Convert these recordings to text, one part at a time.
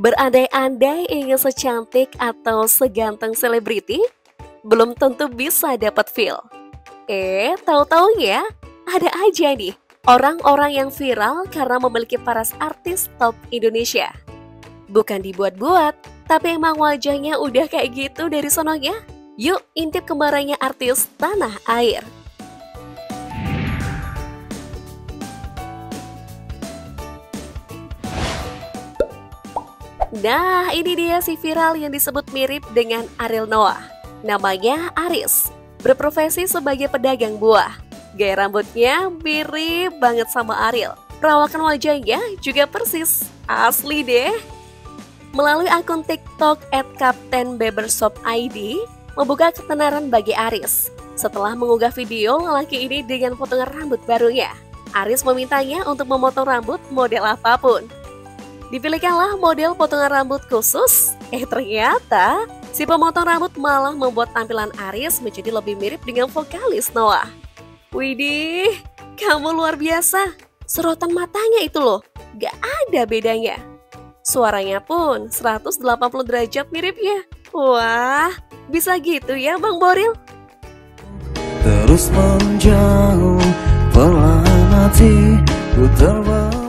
Berandai-andai ingin secantik atau seganteng selebriti, belum tentu bisa dapat feel. Eh, tahu-tahu ya, ada aja nih orang-orang yang viral karena memiliki paras artis top Indonesia. Bukan dibuat-buat, tapi emang wajahnya udah kayak gitu dari sononya. Yuk intip kembarannya artis tanah air. Nah, ini dia si viral yang disebut mirip dengan Ariel Noah. Namanya Aris, berprofesi sebagai pedagang buah. Gaya rambutnya mirip banget sama Ariel. Perawakan wajahnya juga persis, asli deh. Melalui akun TikTok at Captain Bebershop ID, membuka ketenaran bagi Aris. Setelah mengunggah video lelaki ini dengan potongan rambut barunya, Aris memintanya untuk memotong rambut model apa pun. Dipilihkanlah model potongan rambut khusus. Eh ternyata si pemotong rambut malah membuat tampilan Aris menjadi lebih mirip dengan vokalis Noah. Widih, kamu luar biasa. Serotan matanya itu loh, gak ada bedanya. Suaranya pun 180 derajat miripnya. Wah, bisa gitu ya Bang Boril? Terus menjauh, perlahan hati ku terbang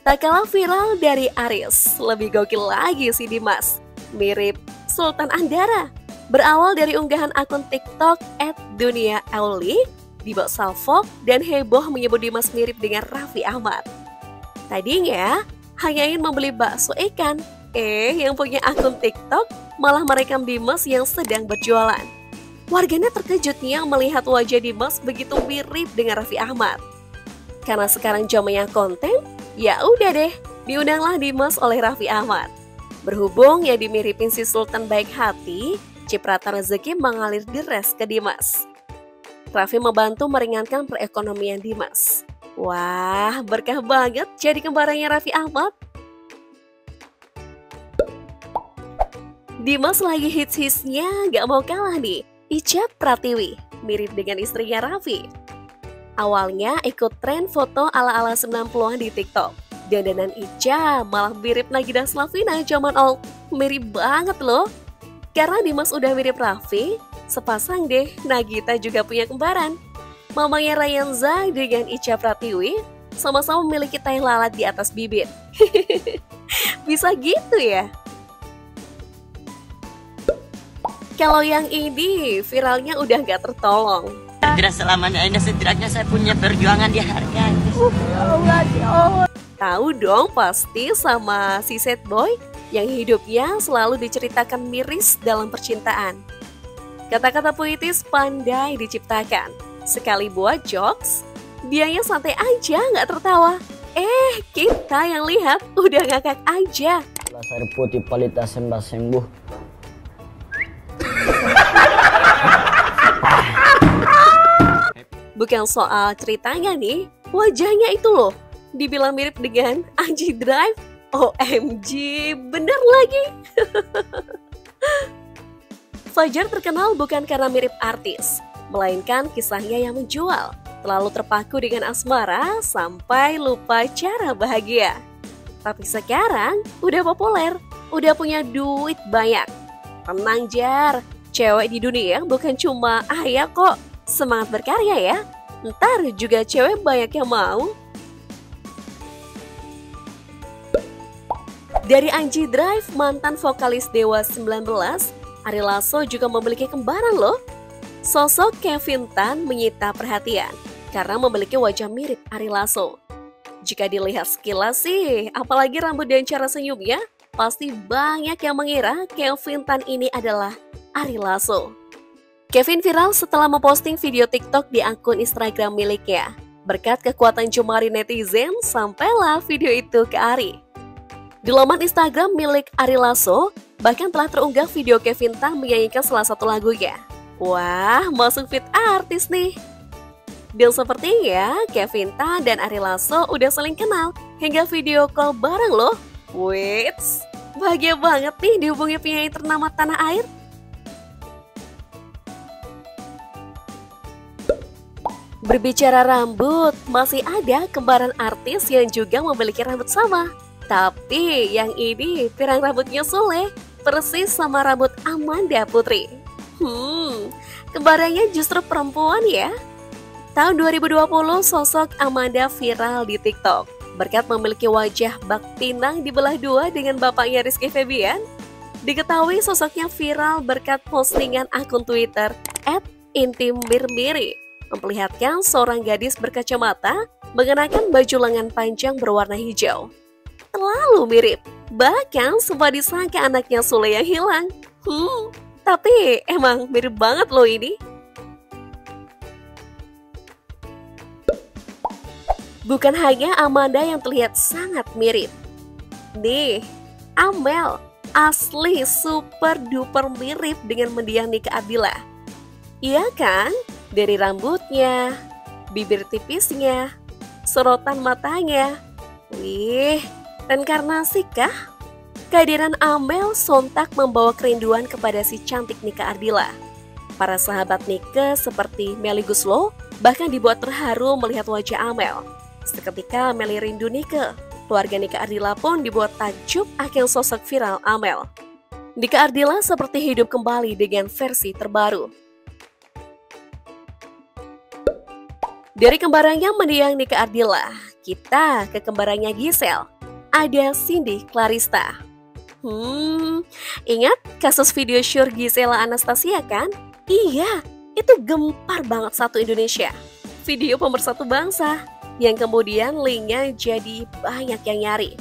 Tak kalah viral dari Aris, lebih gokil lagi si Dimas. Mirip Sultan Andara. Berawal dari unggahan akun TikTok at Dunia Auli, dibawa salvo dan heboh menyebut Dimas mirip dengan Raffi Ahmad. Tadinya hanya ingin membeli bakso ikan, eh yang punya akun TikTok malah merekam Dimas yang sedang berjualan. Warganet terkejutnya melihat wajah Dimas begitu mirip dengan Raffi Ahmad. Karena sekarang zamannya konten, Ya udah deh, diundanglah Dimas oleh Raffi Ahmad. Berhubung yang dimiripin si Sultan baik hati, cipratan rezeki mengalir deras ke Dimas. Raffi membantu meringankan perekonomian Dimas. Wah, berkah banget jadi kembarannya Raffi Ahmad. Dimas lagi hits-hitsnya gak mau kalah nih. Ica Pratiwi, mirip dengan istrinya Raffi. Awalnya ikut tren foto ala-ala 90-an di TikTok. Dandanan Ica malah mirip Nagita Slavina zaman old. Mirip banget loh. Karena Dimas udah mirip Raffi, sepasang deh Nagita juga punya kembaran. Mamanya Rayanza dengan Ica Pratiwi sama-sama memiliki tai lalat di atas bibir. Bisa gitu ya? Kalau yang ini viralnya udah gak tertolong tidak selamanya ini setidaknya saya punya perjuangan dihargai. Tahu dong pasti sama si set boy yang hidupnya selalu diceritakan miris dalam percintaan. Kata-kata puitis pandai diciptakan. Sekali buat jokes, dianya santai aja nggak tertawa. Eh, kita yang lihat udah ngakak aja. Lasar putih palita sembah sembuh. Bukan soal ceritanya nih, wajahnya itu loh. Dibilang mirip dengan Anji Drive. OMG, bener lagi. Fajar terkenal bukan karena mirip artis, melainkan kisahnya yang menjual. Terlalu terpaku dengan asmara sampai lupa cara bahagia. Tapi sekarang udah populer, udah punya duit banyak. Tenang Jar, cewek di dunia bukan cuma ayah kok, Semangat berkarya ya, ntar juga cewek banyak yang mau. Dari Anji Drive, mantan vokalis Dewa 19, Ari Lasso juga memiliki kembaran loh. Sosok Kevin Tan menyita perhatian karena memiliki wajah mirip Ari Lasso. Jika dilihat sekilas sih, apalagi rambut dan cara senyumnya, pasti banyak yang mengira Kevin Tan ini adalah Ari Lasso. Kevin viral setelah memposting video TikTok di akun Instagram miliknya. Berkat kekuatan jemari netizen, sampailah video itu ke Ari. Di laman Instagram milik Ari Lasso, bahkan telah terunggah video Kevin Tan menyanyikan salah satu lagunya. Wah, masuk fit artis nih. Deal sepertinya, Kevin Tan dan Ari Lasso udah saling kenal hingga video call bareng loh. Wait, bahagia banget nih dihubungi penyanyi ternama tanah air. Berbicara rambut, masih ada kembaran artis yang juga memiliki rambut sama. Tapi yang ini pirang rambutnya Sule, persis sama rambut Amanda Putri. Hmm, kembarannya justru perempuan ya. Tahun 2020 sosok Amanda viral di TikTok berkat memiliki wajah bak pinang dibelah dua dengan bapaknya Rizky Febian. Diketahui sosoknya viral berkat postingan akun Twitter @intimirmiri memperlihatkan seorang gadis berkacamata mengenakan baju lengan panjang berwarna hijau. Terlalu mirip, bahkan sempat disangka anaknya Sule yang hilang. Hmm, tapi emang mirip banget loh ini. Bukan hanya Amanda yang terlihat sangat mirip. Nih, Amel asli super duper mirip dengan mendiang Nika Ardila. Iya kan? Dari rambutnya, bibir tipisnya, sorotan matanya. Wih, reinkarnasi kah? Kehadiran Amel sontak membawa kerinduan kepada si cantik Nika Ardila. Para sahabat Nika seperti Meli Guslo bahkan dibuat terharu melihat wajah Amel. Seketika Meli rindu Nika. Keluarga Nika Ardila pun dibuat takjub akan sosok viral Amel. Nika Ardila seperti hidup kembali dengan versi terbaru. Dari kembarannya mendiang Nika Ardila, kita ke kembarannya Gisel. Ada Cindy Clarista. Hmm, ingat kasus video syur Gisela Anastasia kan? Iya, itu gempar banget satu Indonesia. Video pemersatu bangsa yang kemudian linknya jadi banyak yang nyari.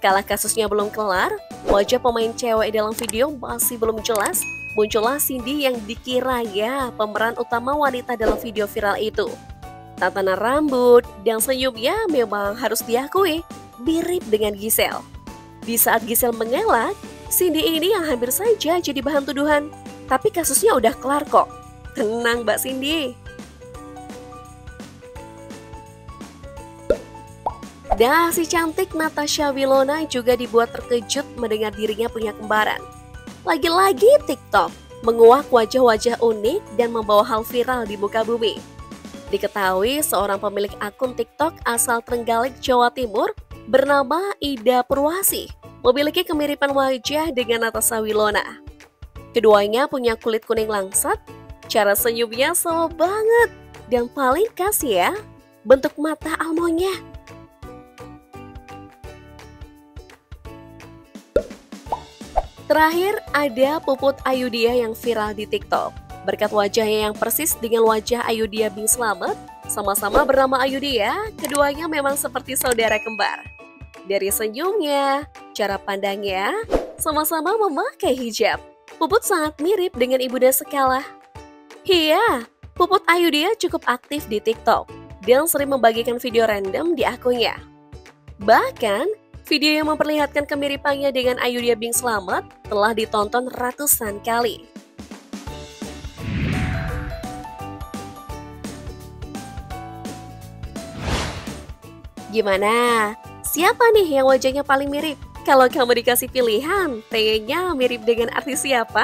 Kala kasusnya belum kelar, wajah pemain cewek dalam video masih belum jelas, muncullah Cindy yang dikira ya pemeran utama wanita dalam video viral itu. Tatanan rambut dan senyumnya memang harus diakui mirip dengan Giselle. Di saat Giselle mengelak, Cindy ini yang hampir saja jadi bahan tuduhan. Tapi kasusnya udah kelar kok. Tenang Mbak Cindy, Dan si cantik Natasha Wilona juga dibuat terkejut mendengar dirinya punya kembaran. Lagi-lagi TikTok menguak wajah-wajah unik dan membawa hal viral di muka bumi. Diketahui seorang pemilik akun TikTok asal Trenggalek, Jawa Timur bernama Ida Purwasi memiliki kemiripan wajah dengan Natasha Wilona. Keduanya punya kulit kuning langsat, cara senyumnya sama banget, dan paling khas ya, bentuk mata almonya Terakhir, ada Puput Ayudia yang viral di TikTok. Berkat wajahnya yang persis dengan wajah Ayudia Bing Slamet, sama-sama bernama Ayudia, keduanya memang seperti saudara kembar. Dari senyumnya, cara pandangnya, sama-sama memakai hijab. Puput sangat mirip dengan ibunda Sekala. Iya, Puput Ayudia cukup aktif di TikTok dan sering membagikan video random di akunnya. Bahkan, Video yang memperlihatkan kemiripannya dengan Ayudhya Bing Slamet telah ditonton ratusan kali. Gimana? Siapa nih yang wajahnya paling mirip? Kalau kamu dikasih pilihan, pengennya mirip dengan artis siapa?